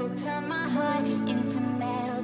will turn my heart into metal.